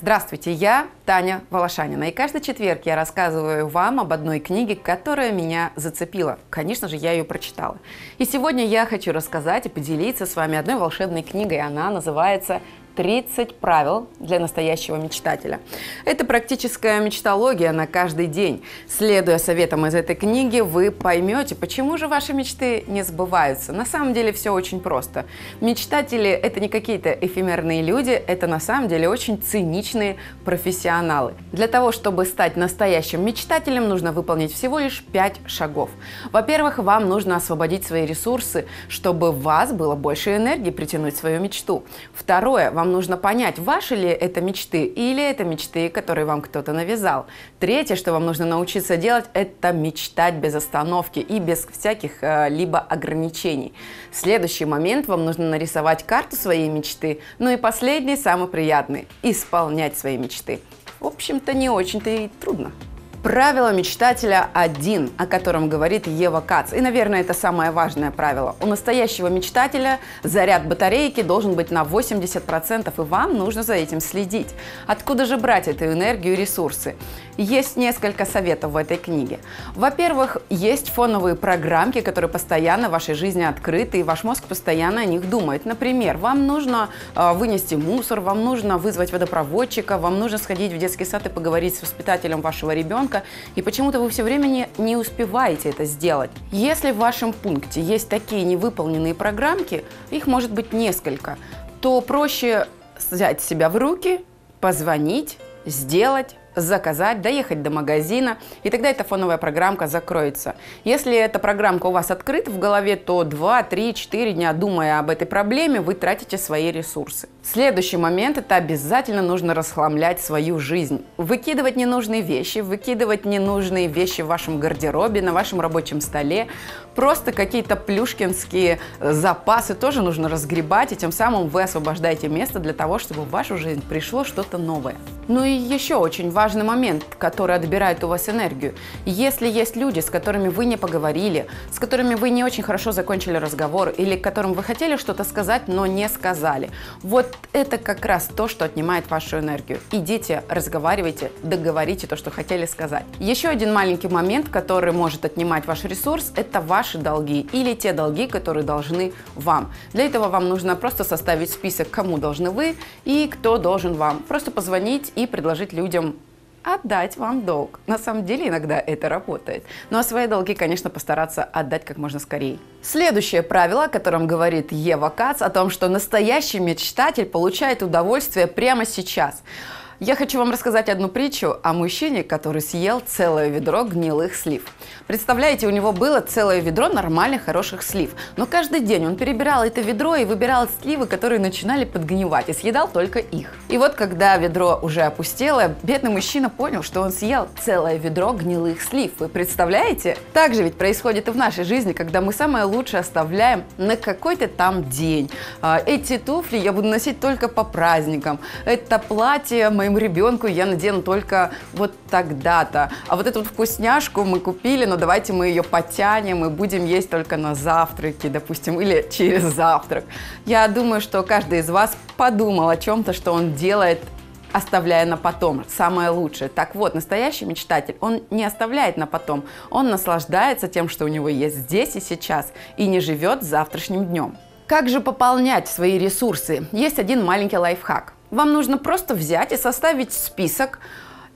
Здравствуйте, я Таня Волошанина, и каждый четверг я рассказываю вам об одной книге, которая меня зацепила. Конечно же, я ее прочитала. И сегодня я хочу рассказать и поделиться с вами одной волшебной книгой. Она называется 30 правил для настоящего мечтателя. Это практическая мечтология на каждый день. Следуя советам из этой книги, вы поймете, почему же ваши мечты не сбываются. На самом деле все очень просто. Мечтатели – это не какие-то эфемерные люди, это на самом деле очень циничные профессионалы. Для того, чтобы стать настоящим мечтателем, нужно выполнить всего лишь 5 шагов. Во-первых, вам нужно освободить свои ресурсы, чтобы у вас было больше энергии притянуть свою мечту. Второе, вам нужно понять, ваши ли это мечты или это мечты, которые вам кто-то навязал. Третье, что вам нужно научиться делать, это мечтать без остановки и без всяких э, либо ограничений. Следующий момент, вам нужно нарисовать карту своей мечты. Ну и последний, самый приятный, исполнять свои мечты. В общем-то, не очень-то и трудно. Правило мечтателя один, о котором говорит Ева Кац. И, наверное, это самое важное правило. У настоящего мечтателя заряд батарейки должен быть на 80%, и вам нужно за этим следить. Откуда же брать эту энергию и ресурсы? Есть несколько советов в этой книге. Во-первых, есть фоновые программки, которые постоянно в вашей жизни открыты, и ваш мозг постоянно о них думает. Например, вам нужно э, вынести мусор, вам нужно вызвать водопроводчика, вам нужно сходить в детский сад и поговорить с воспитателем вашего ребенка, ребенка, и почему-то вы все время не, не успеваете это сделать. Если в вашем пункте есть такие невыполненные программки, их может быть несколько, то проще взять себя в руки, позвонить, сделать, заказать, доехать до магазина, и тогда эта фоновая программка закроется. Если эта программка у вас открыта в голове, то 2, 3, 4 дня, думая об этой проблеме, вы тратите свои ресурсы. Следующий момент – это обязательно нужно расхламлять свою жизнь. Выкидывать ненужные вещи, выкидывать ненужные вещи в вашем гардеробе, на вашем рабочем столе. Просто какие-то плюшкинские запасы тоже нужно разгребать, и тем самым вы освобождаете место для того, чтобы в вашу жизнь пришло что-то новое. Ну и еще очень важный момент, который отбирает у вас энергию. Если есть люди, с которыми вы не поговорили, с которыми вы не очень хорошо закончили разговор, или которым вы хотели что-то сказать, но не сказали, вот это как раз то, что отнимает вашу энергию. Идите, разговаривайте, договорите то, что хотели сказать. Еще один маленький момент, который может отнимать ваш ресурс, это ваши долги или те долги, которые должны вам. Для этого вам нужно просто составить список, кому должны вы и кто должен вам. Просто позвонить и предложить людям отдать вам долг. На самом деле иногда это работает. Ну, а свои долги, конечно, постараться отдать как можно скорее. Следующее правило, о котором говорит Ева Кац, о том, что настоящий мечтатель получает удовольствие прямо сейчас – я хочу вам рассказать одну притчу о мужчине, который съел целое ведро гнилых слив. Представляете, у него было целое ведро нормальных, хороших слив. Но каждый день он перебирал это ведро и выбирал сливы, которые начинали подгнивать, и съедал только их. И вот когда ведро уже опустело, бедный мужчина понял, что он съел целое ведро гнилых слив. Вы представляете? Так же ведь происходит и в нашей жизни, когда мы самое лучшее оставляем на какой-то там день. А, эти туфли я буду носить только по праздникам. Это платье моему моему ребенку я надену только вот тогда-то. А вот эту вот вкусняшку мы купили, но давайте мы ее потянем и будем есть только на завтраке, допустим, или через завтрак. Я думаю, что каждый из вас подумал о чем-то, что он делает оставляя на потом самое лучшее. Так вот, настоящий мечтатель, он не оставляет на потом, он наслаждается тем, что у него есть здесь и сейчас, и не живет завтрашним днем. Как же пополнять свои ресурсы? Есть один маленький лайфхак. Вам нужно просто взять и составить список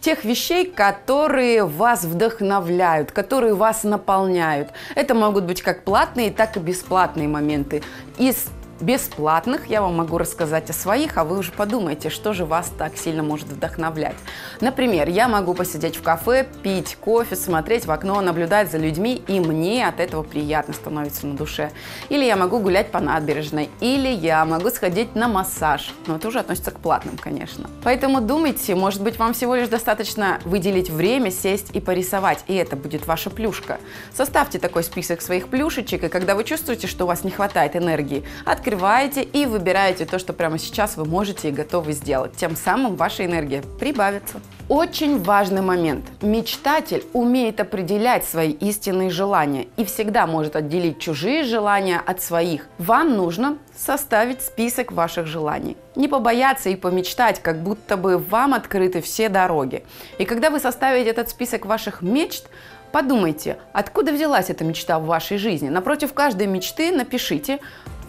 тех вещей, которые вас вдохновляют, которые вас наполняют. Это могут быть как платные, так и бесплатные моменты. Из бесплатных я вам могу рассказать о своих, а вы уже подумайте, что же вас так сильно может вдохновлять. Например, я могу посидеть в кафе, пить кофе, смотреть в окно, наблюдать за людьми, и мне от этого приятно становится на душе. Или я могу гулять по набережной, или я могу сходить на массаж. Но это уже относится к платным, конечно. Поэтому думайте, может быть, вам всего лишь достаточно выделить время, сесть и порисовать, и это будет ваша плюшка. Составьте такой список своих плюшечек, и когда вы чувствуете, что у вас не хватает энергии, откройте открываете и выбираете то, что прямо сейчас вы можете и готовы сделать. Тем самым ваша энергия прибавится. Очень важный момент. Мечтатель умеет определять свои истинные желания и всегда может отделить чужие желания от своих. Вам нужно составить список ваших желаний. Не побояться и помечтать, как будто бы вам открыты все дороги. И когда вы составите этот список ваших мечт, Подумайте, откуда взялась эта мечта в вашей жизни? Напротив каждой мечты напишите,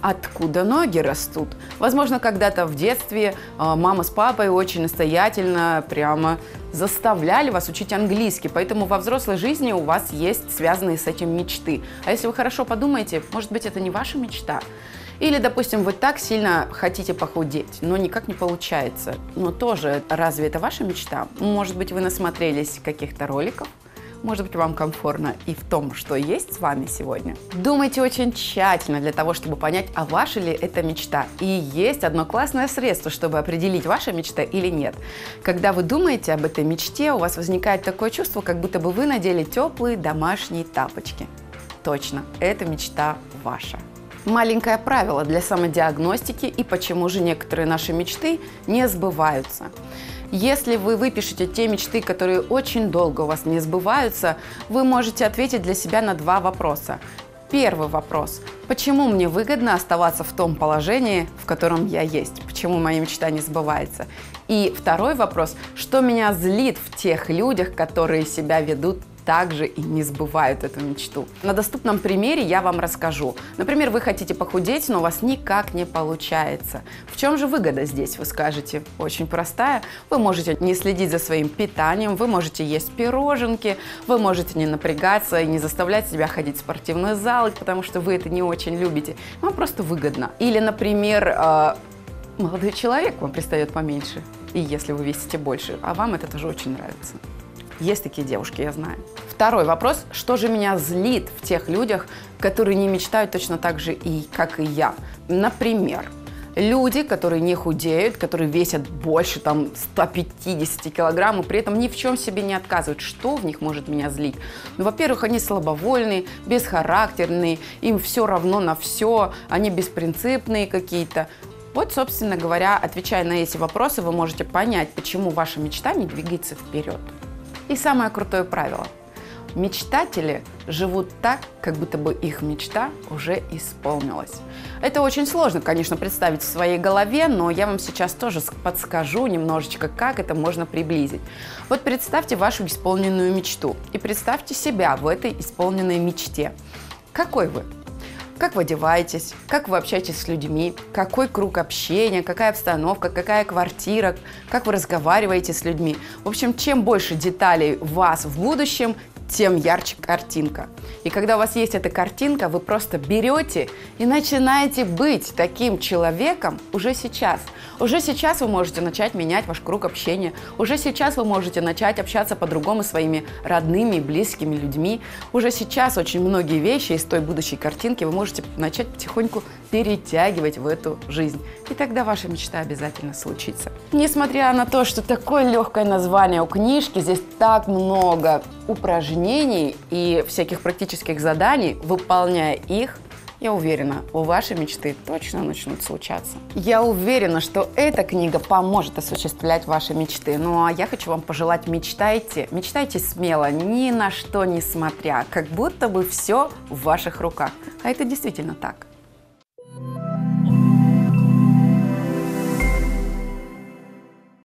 откуда ноги растут. Возможно, когда-то в детстве а, мама с папой очень настоятельно прямо заставляли вас учить английский, поэтому во взрослой жизни у вас есть связанные с этим мечты. А если вы хорошо подумаете, может быть, это не ваша мечта? Или, допустим, вы так сильно хотите похудеть, но никак не получается. Но тоже, разве это ваша мечта? Может быть, вы насмотрелись каких-то роликов, может быть, вам комфортно и в том, что есть с вами сегодня. Думайте очень тщательно для того, чтобы понять, а ваша ли это мечта. И есть одно классное средство, чтобы определить, ваша мечта или нет. Когда вы думаете об этой мечте, у вас возникает такое чувство, как будто бы вы надели теплые домашние тапочки. Точно, эта мечта ваша. Маленькое правило для самодиагностики и почему же некоторые наши мечты не сбываются. Если вы выпишете те мечты, которые очень долго у вас не сбываются, вы можете ответить для себя на два вопроса. Первый вопрос. Почему мне выгодно оставаться в том положении, в котором я есть? Почему моя мечта не сбывается? И второй вопрос. Что меня злит в тех людях, которые себя ведут также и не сбывают эту мечту. На доступном примере я вам расскажу. Например, вы хотите похудеть, но у вас никак не получается. В чем же выгода здесь, вы скажете? Очень простая. Вы можете не следить за своим питанием, вы можете есть пироженки, вы можете не напрягаться и не заставлять себя ходить в спортивный зал, потому что вы это не очень любите. Вам просто выгодно. Или, например, э, молодой человек вам пристает поменьше, и если вы весите больше, а вам это тоже очень нравится. Есть такие девушки, я знаю. Второй вопрос. Что же меня злит в тех людях, которые не мечтают точно так же, и, как и я? Например, люди, которые не худеют, которые весят больше там 150 килограмм, и при этом ни в чем себе не отказывают. Что в них может меня злить? Ну, во-первых, они слабовольные, бесхарактерные, им все равно на все, они беспринципные какие-то. Вот, собственно говоря, отвечая на эти вопросы, вы можете понять, почему ваша мечта не двигается вперед. И самое крутое правило. Мечтатели живут так, как будто бы их мечта уже исполнилась. Это очень сложно, конечно, представить в своей голове, но я вам сейчас тоже подскажу немножечко, как это можно приблизить. Вот представьте вашу исполненную мечту и представьте себя в этой исполненной мечте. Какой вы? Как вы одеваетесь, как вы общаетесь с людьми, какой круг общения, какая обстановка, какая квартира, как вы разговариваете с людьми. В общем, чем больше деталей вас в будущем, тем ярче картинка. И когда у вас есть эта картинка, вы просто берете и начинаете быть таким человеком уже сейчас. Уже сейчас вы можете начать менять ваш круг общения. Уже сейчас вы можете начать общаться по-другому с своими родными, близкими людьми. Уже сейчас очень многие вещи из той будущей картинки вы можете начать потихоньку перетягивать в эту жизнь. И тогда ваша мечта обязательно случится. Несмотря на то, что такое легкое название у книжки, здесь так много упражнений и всяких практических заданий, выполняя их, я уверена, у вашей мечты точно начнут случаться. Я уверена, что эта книга поможет осуществлять ваши мечты. Ну а я хочу вам пожелать, мечтайте, мечтайте смело, ни на что не смотря, как будто бы все в ваших руках. А это действительно так.